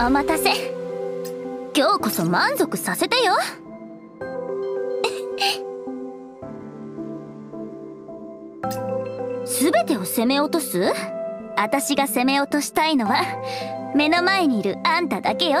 お待たせ。今日こそ満足させてよ。全てを攻め落とす？私が攻め落としたいのは目の前にいるあんただけよ。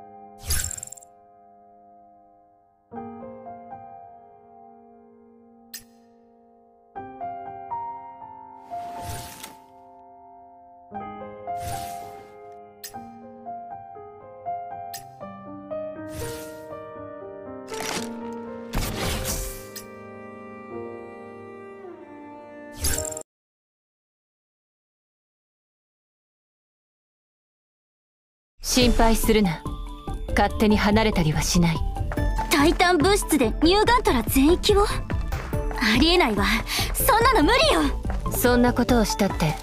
心配するな。勝手に離れたりはしない。タイタン物質でニューガントラ全域を？ありえないわ。そんなの無理よ。そんなことをしたって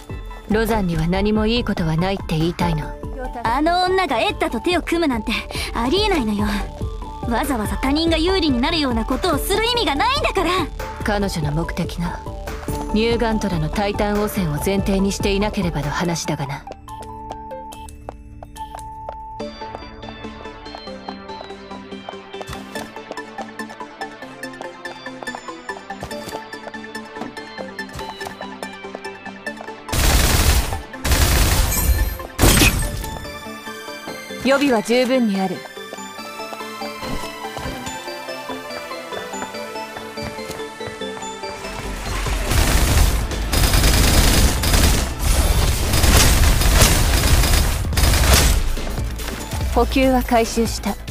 ロザンには何もいいことはないって言いたいの。あの女がエッタと手を組むなんてありえないのよ。わざわざ他人が有利になるようなことをする意味がないんだから。彼女の目的がニューガントラのタイタン汚染を前提にしていなければの話だがな予備は十分にある。補給は回収した。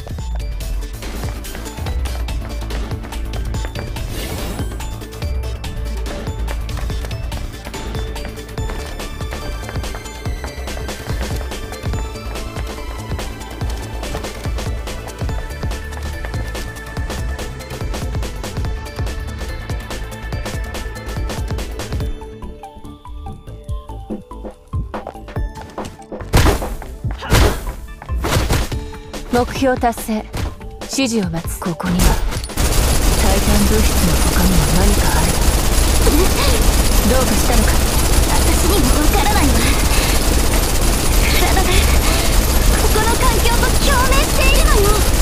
目標達成。指示を待つ。ここには。タイタン物質の他にも何かある。どうかしたのか。私にもわからないわ。体がここの環境と共鳴しているのよ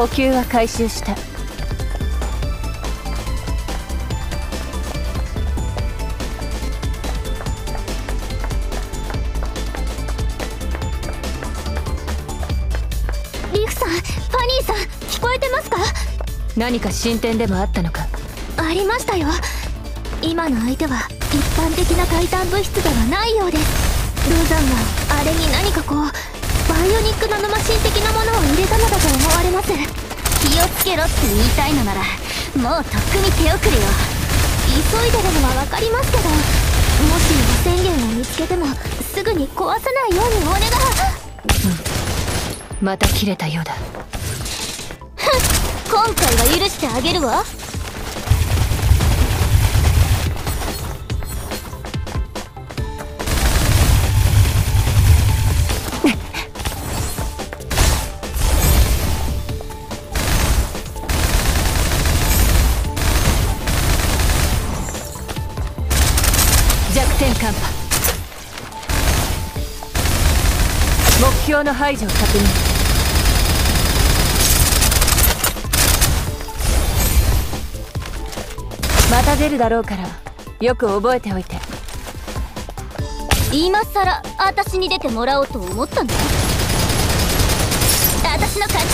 補給は回収した。リクさんファニーさん聞こえてますか？何か進展でもあったのか？ありましたよ。今の相手は一般的なタイタン物質ではないようです。ルーザンがあれに何かこうバイオニックナノマシン的なものを入れたのだと思われます。気をつけろって言いたいのならもうとっくに手遅れよ。急いでるのは分かりますけどもし無宣言を見つけてもすぐに壊さないようにお願い。また切れたようだ。今回は許してあげるわ目標の排除を確認。また出るだろうからよく覚えておいて。今さら私に出てもらおうと思ったの？私の勝ちね。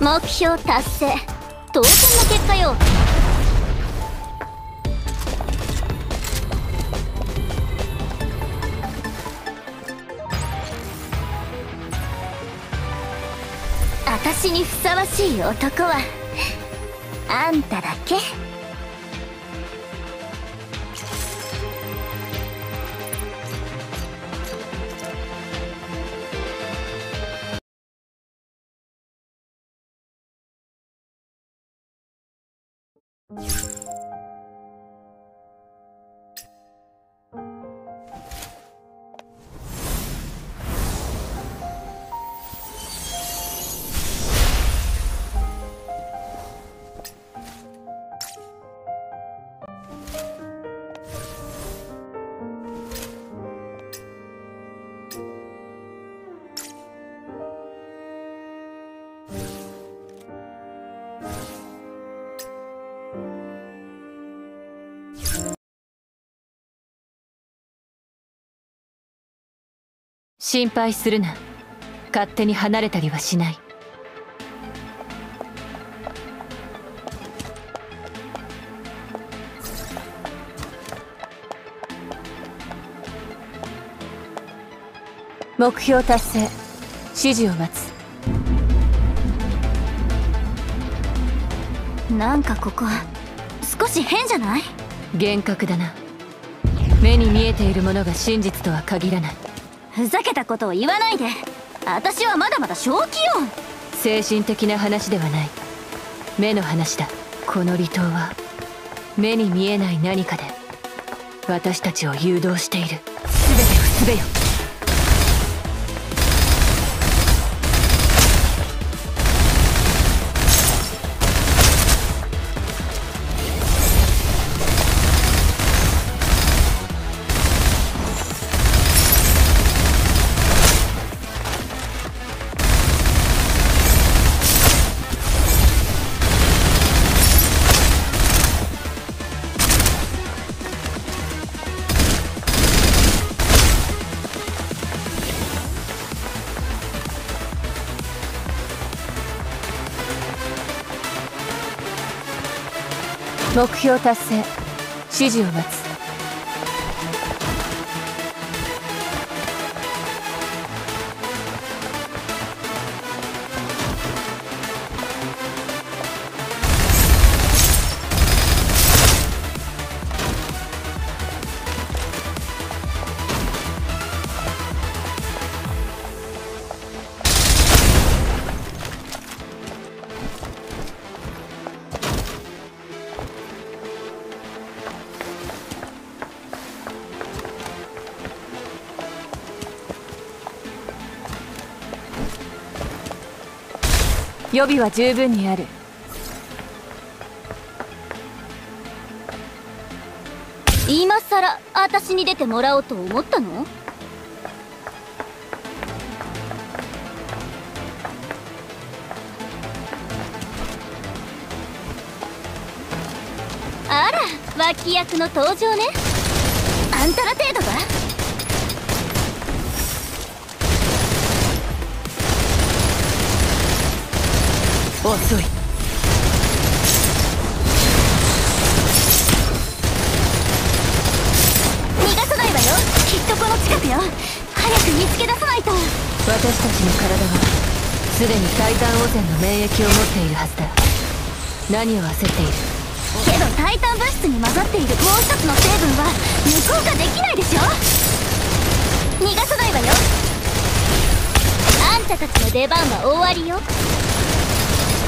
目標達成。当然の結果よ。私にふさわしい男はあんただけ。心配するな。勝手に離れたりはしない。目標達成。指示を待つ。なんかここ少し変じゃない？幻覚だな。目に見えているものが真実とは限らないふざけたことを言わないで。私はまだまだ正気よ。精神的な話ではない。目の話だ。この離島は。目に見えない何かで。私たちを誘導している。全てをすべよ目標達成。指示を待つ。予備は十分にある。今さら私に出てもらおうと思ったの？あら脇役の登場ね。あんたら程度か遅い。逃がさないわよ。きっとこの近くよ。早く見つけ出さないと。私たちの体はすでにタイタン汚染の免疫を持っているはずだ。何を焦っている？けどタイタン物質に混ざっているもう一つの成分は無効化できないでしょ。逃がさないわよ。あんたたちの出番は終わりよ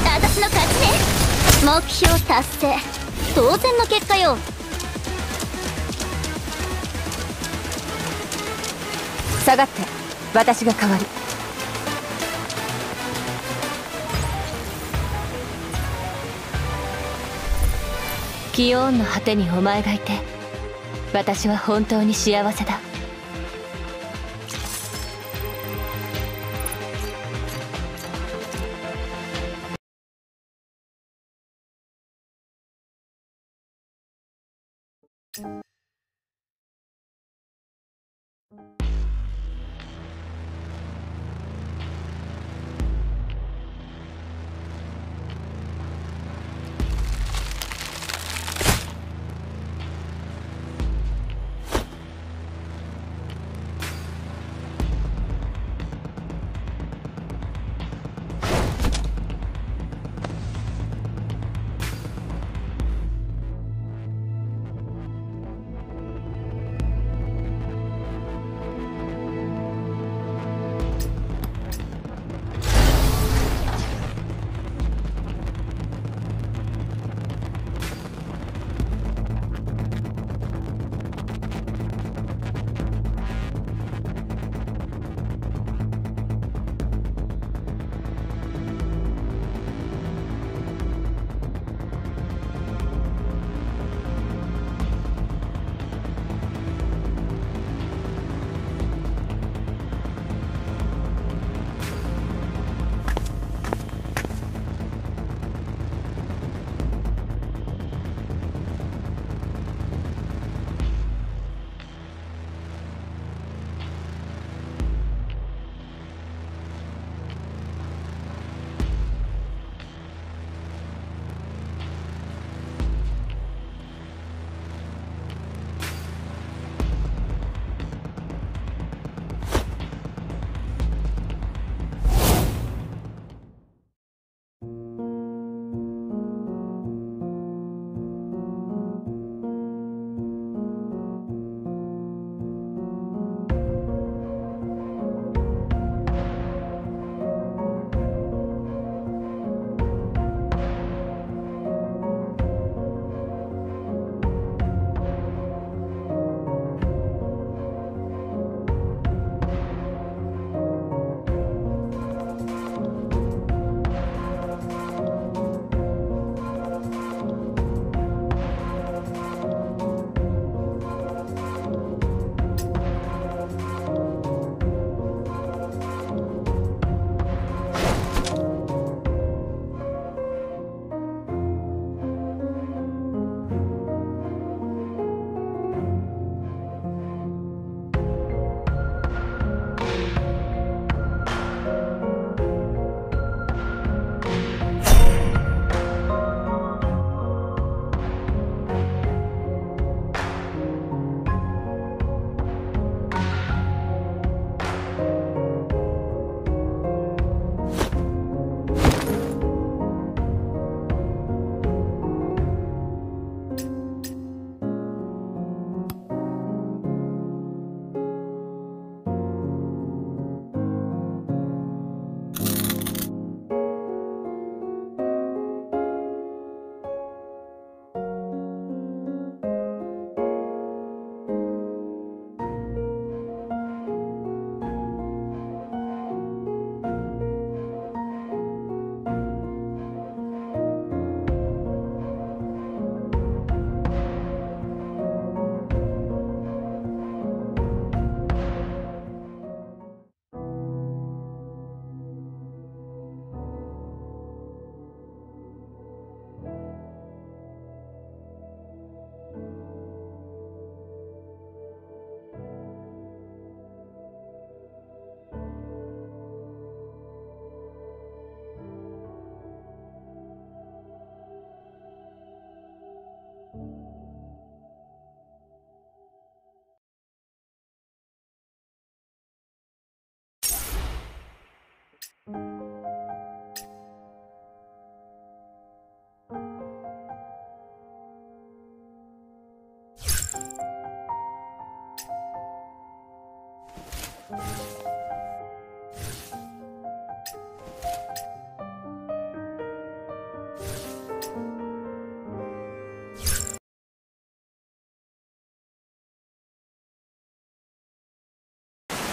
私の勝ちね。目標達成。当然の結果よ。下がって私が代わる。気温の果てにお前がいて私は本当に幸せだ。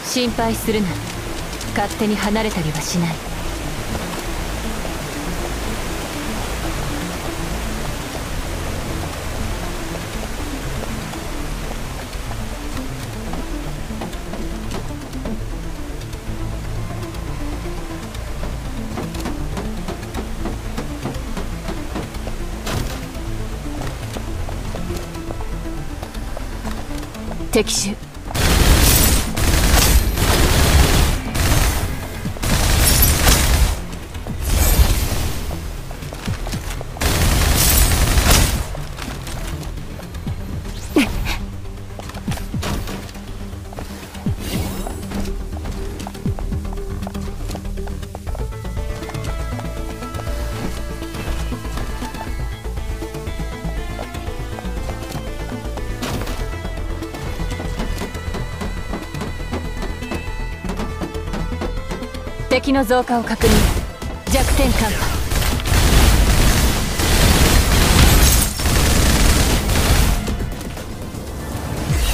心配するな。勝手に離れたりはしない。敵手。敵の増加を確認弱点カン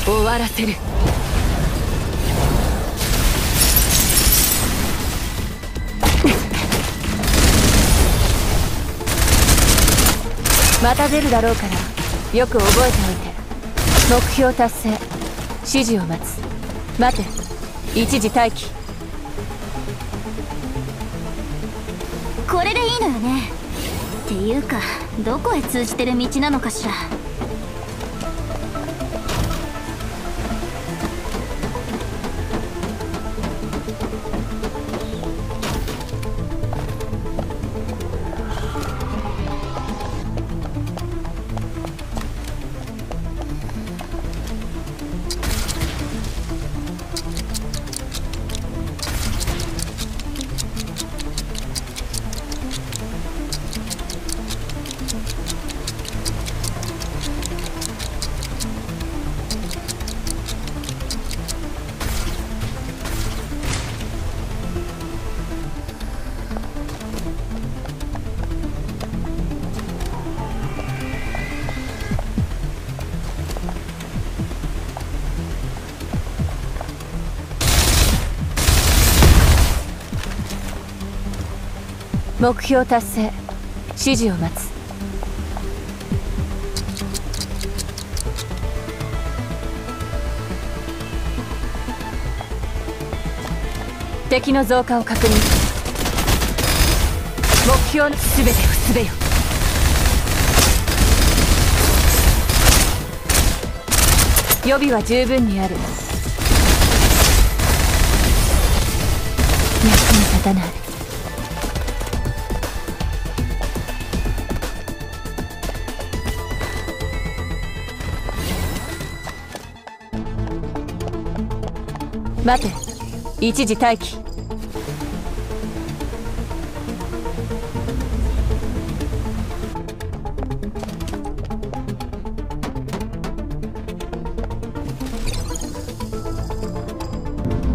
パ終わらせる。また出るだろうからよく覚えておいて。目標達成。指示を待つ。待て。一時待機。これでいいのよね。っていうかどこへ通じてる道なのかしら。目標達成。指示を待つ。敵の増加を確認。目標の全てをすべよ。予備は十分にある。役に立たない。待て。一時待機。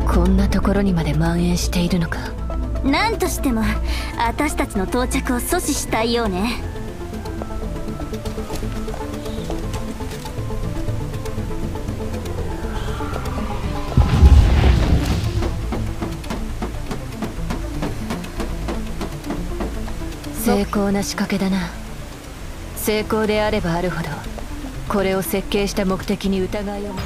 こんなところにまで蔓延しているのか。何としても私たちの到着を阻止したいようね成功な仕掛けだな。成功であればあるほどこれを設計した目的に疑いを持つ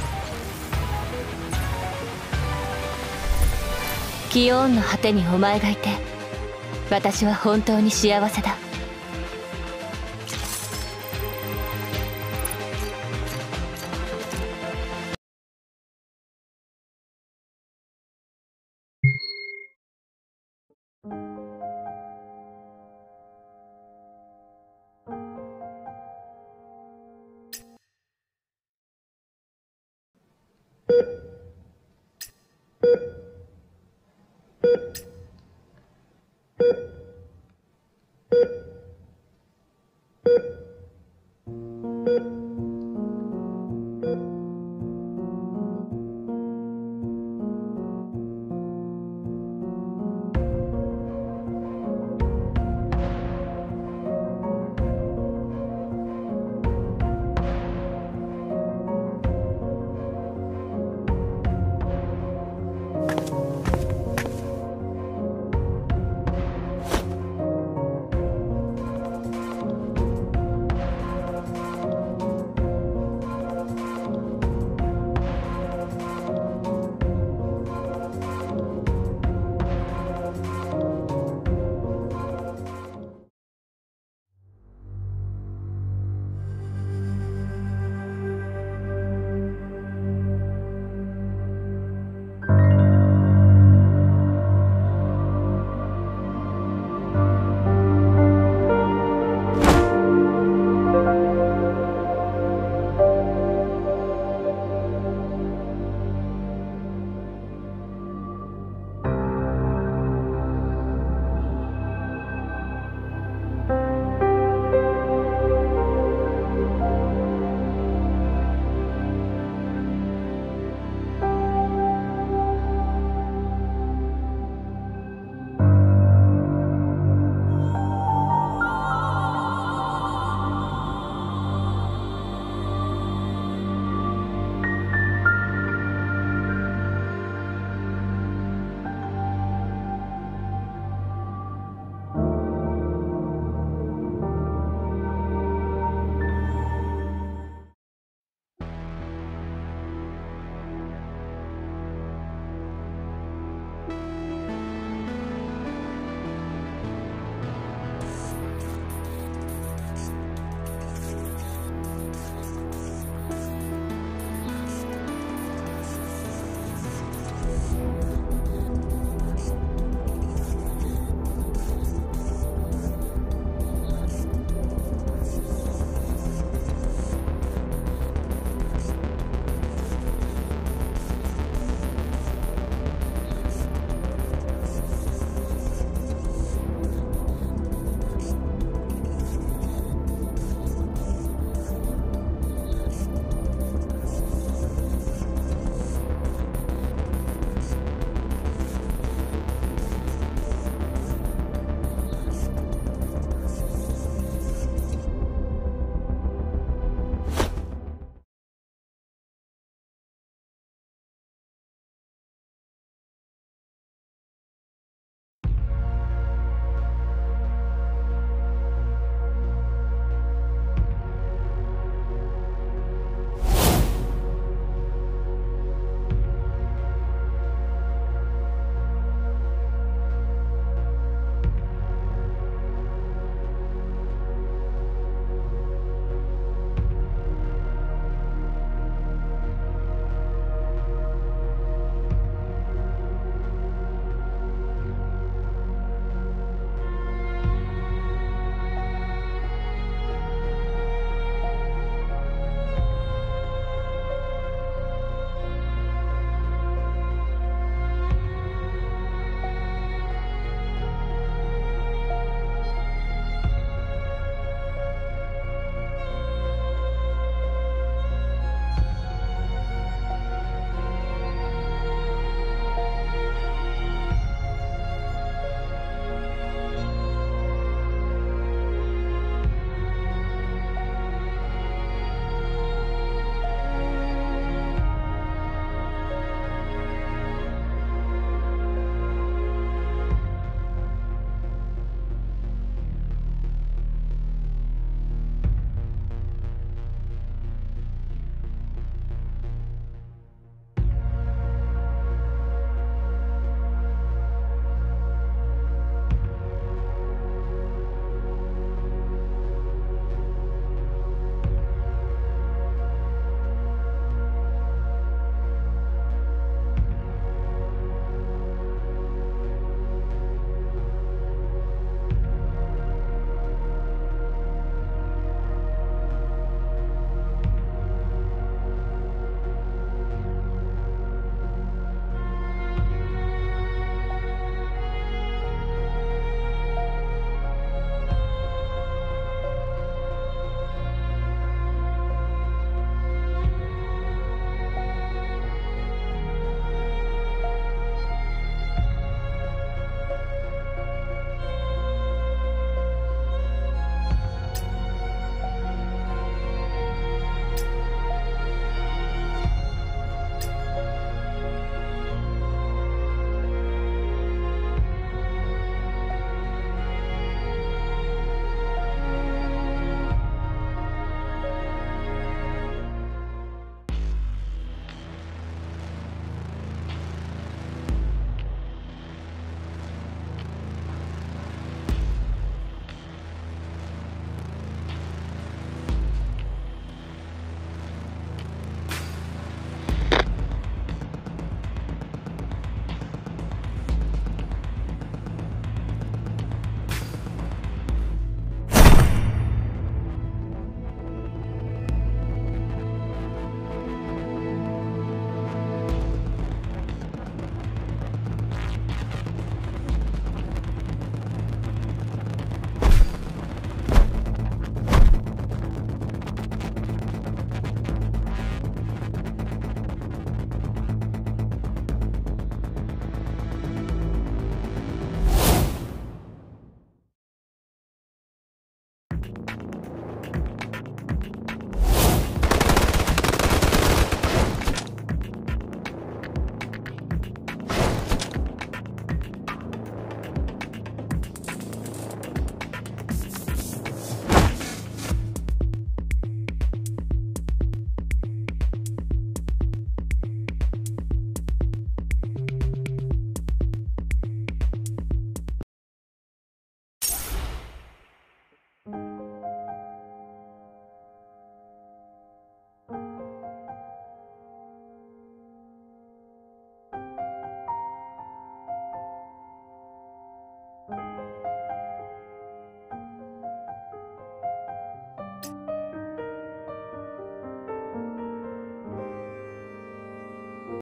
キヨーンの果てにお前がいて私は本当に幸せだ。